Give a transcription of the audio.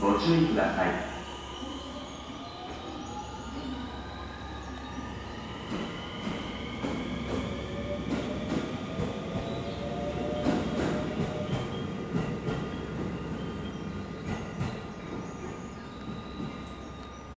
ご注意ください。